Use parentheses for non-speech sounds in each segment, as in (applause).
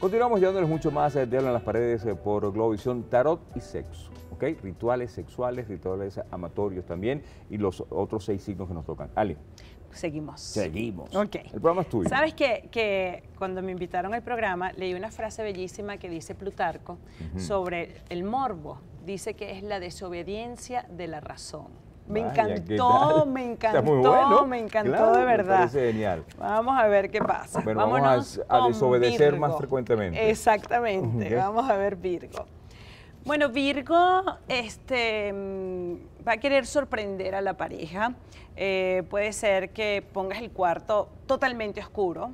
Continuamos llevándoles mucho más de Diablo en las paredes eh, por Globovisión, Tarot y Sexo. ¿ok? Rituales sexuales, rituales amatorios también y los otros seis signos que nos tocan. Ali. Seguimos. Seguimos. Ok. El programa es tuyo. Sabes que, que cuando me invitaron al programa leí una frase bellísima que dice Plutarco sobre el morbo. Dice que es la desobediencia de la razón. Me Vaya, ¿qué encantó, me (laughs) Está encantó, muy bueno. me encantó Claro, de me verdad. parece genial. Vamos a ver qué pasa. Bueno, Vámonos vamos a- desobedecer más frecuentemente. Exactamente. Vamos a ver Virgo. Bueno, Virgo este, mm, va a querer sorprender a la pareja. Eh, puede ser que pongas el cuarto totalmente oscuro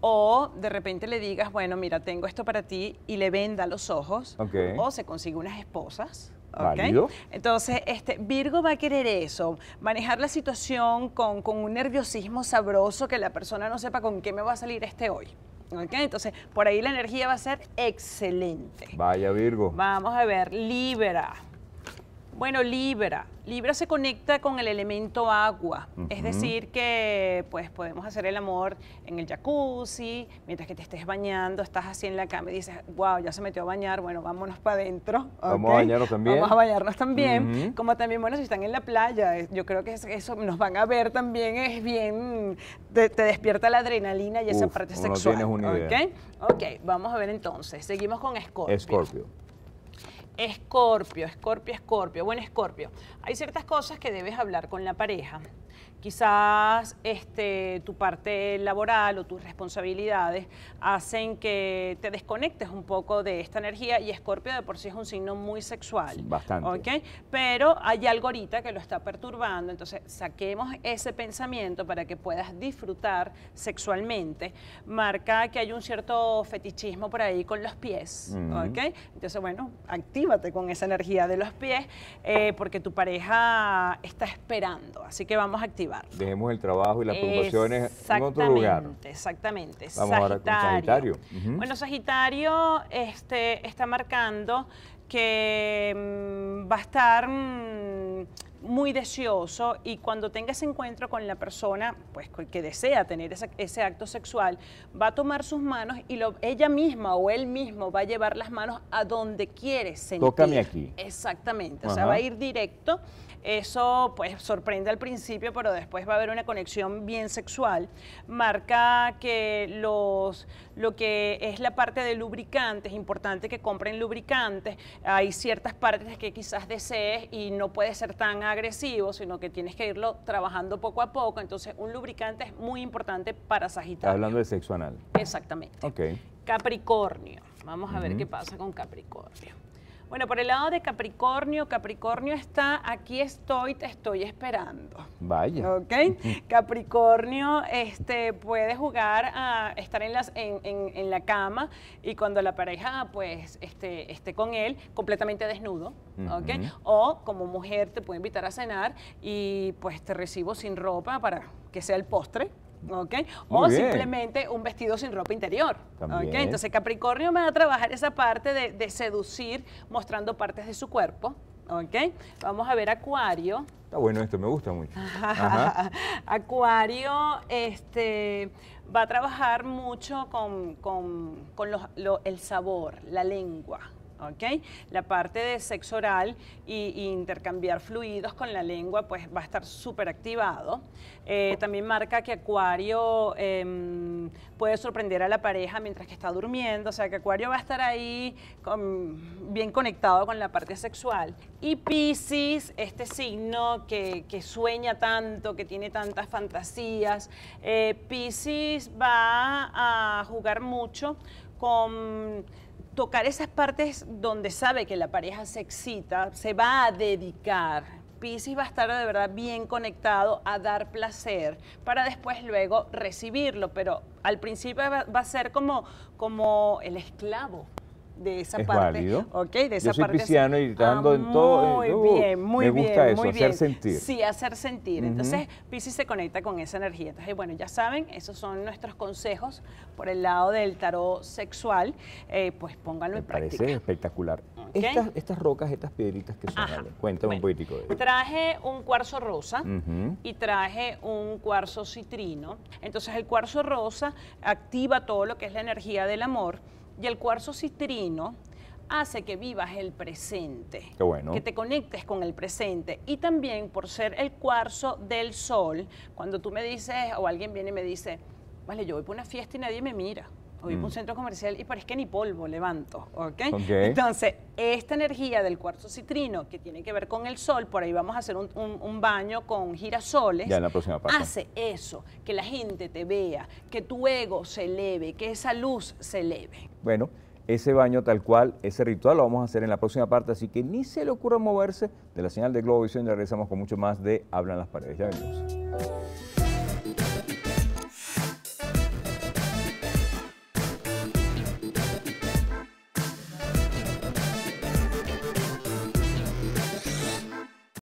o de repente le digas, bueno, mira, tengo esto para ti y le venda los ojos. O se consigue unas esposas. Entonces, este, Virgo va a querer eso, manejar la situación con, con un nerviosismo sabroso que la persona no sepa con qué me va a salir este hoy. Entonces, por ahí la energía va a ser excelente. Vaya Virgo. Vamos a ver, Libra. Bueno, Libra. Libra se conecta con el elemento agua. Es decir, que pues podemos hacer el amor en el jacuzzi, mientras que te estés bañando, estás así en la cama y dices, wow, ya se metió a bañar, bueno, vámonos para adentro. Vamos a bañarnos también. Vamos a bañarnos también. Como también, bueno, si están en la playa, yo creo que es- eso nos van a ver también, es bien, te, te despierta la adrenalina y esa parte como no sexual. tienes una idea. ¿ok? Ok, vamos a ver entonces. Seguimos con Escorpio. Escorpio. Escorpio, Escorpio, Escorpio. Bueno, Escorpio, hay ciertas cosas que debes hablar con la pareja. Quizás este, tu parte laboral o tus responsabilidades hacen que te desconectes un poco de esta energía y Escorpio de por sí es un signo muy sexual. Bastante. Pero hay algo ahorita que lo está perturbando, entonces saquemos ese pensamiento para que puedas disfrutar sexualmente. Marca que hay un cierto fetichismo por ahí con los pies, Ujú. ¿ok? Entonces, bueno, actívate con esa energía de los pies eh, porque tu pareja está esperando, así que vamos a activar. Dejemos el trabajo y las preocupaciones en otro lugar. Exactamente, Vamos ahora con Sagitario. Bueno, Sagitario este, está marcando que mm, va a estar mm, muy deseoso y cuando tenga ese encuentro con la persona pues, que desea tener ese acto sexual, va a tomar sus manos y lo- ella misma o él mismo va a llevar las manos a donde quiere sentir. Tócame aquí. Exactamente, o sea, va a ir directo. Eso pues sorprende al principio, pero después va a haber una conexión bien sexual. Marca que los, lo que es la parte de lubricantes, es importante que compren lubricantes. Hay ciertas partes que quizás desees y no puede ser tan agresivo, sino que tienes que irlo trabajando poco a poco. Entonces, un lubricante es muy importante para Sagitario. hablando de sexo anal. Exactamente. Ok. Capricornio. Vamos a ver qué pasa con Capricornio. Bueno, por el lado de Capricornio, Capricornio está, aquí estoy, te estoy esperando. Vaya. ¿Ok? (laughs) Capricornio este, puede jugar a estar en, las, en, en- en la cama y cuando la pareja pues este, esté con él completamente desnudo. O como mujer te puede invitar a cenar y pues te recibo sin ropa para que sea el postre. ¿Ok? O bien. simplemente un vestido sin ropa interior. ¿ok? También. Entonces Capricornio va a trabajar esa parte de, de seducir mostrando partes de su cuerpo. ¿ok? Vamos a ver Acuario. Está bueno esto, me gusta mucho. (laughs) Ajá. Acuario este, va a trabajar mucho con, con- con los- lo- el sabor, la lengua. ¿Ok? La parte de sexo oral y, intercambiar fluidos con la lengua pues va a estar súper activado. Eh, también marca que Acuario em, puede sorprender a la pareja mientras que está durmiendo, o sea que Acuario va a estar ahí bien conectado con la parte sexual. Y Pisces, este signo que, que sueña tanto, que tiene tantas fantasías, eh, Pisces va a jugar mucho con tocar esas partes donde sabe que la pareja se excita, se va a dedicar. Piscis va a estar de verdad bien conectado a dar placer para después luego recibirlo, pero al principio va, va a ser como, como el esclavo de esa Es parte. válido. ¿ok? De esa Yo soy parte. pisciano y dando en todo, Muy uh, bien, muy me bien. gusta eso, muy hacer bien. sentir. Sí, hacer sentir. Entonces, Piscis se conecta con esa energía. Entonces, bueno, ya saben, esos son nuestros consejos por el lado del tarot sexual. Eh, pues pónganlo Me en práctica. parece espectacular. Ok. Estas, estas rocas, estas piedritas que son, Ajá. Cuéntame Bueno, un poquitico de eso. Traje un cuarzo rosa y traje un cuarzo citrino. Entonces el cuarzo rosa activa todo lo que es la energía del amor, Y el cuarzo citrino hace que vivas el presente. Qué bueno. Que te conectes con el presente. Y también por ser el cuarzo del sol, cuando tú me dices, o alguien viene y me dice, vale, yo voy para una fiesta y nadie me mira. Voy para un Mm. centro comercial y parece que ni polvo levanto, ¿ok? Ok. Entonces, esta energía del cuarzo citrino que tiene que ver con el sol, por ahí vamos a hacer un, un- un baño con girasoles. Ya en la próxima parte. Hace eso, que la gente te vea, que tu ego se eleve, que esa luz se eleve. Bueno, ese baño tal cual, ese ritual lo vamos a hacer en la próxima parte, así que ni se le ocurra moverse de la señal de Globovisión y regresamos con mucho más de Hablan las paredes. Ya venimos.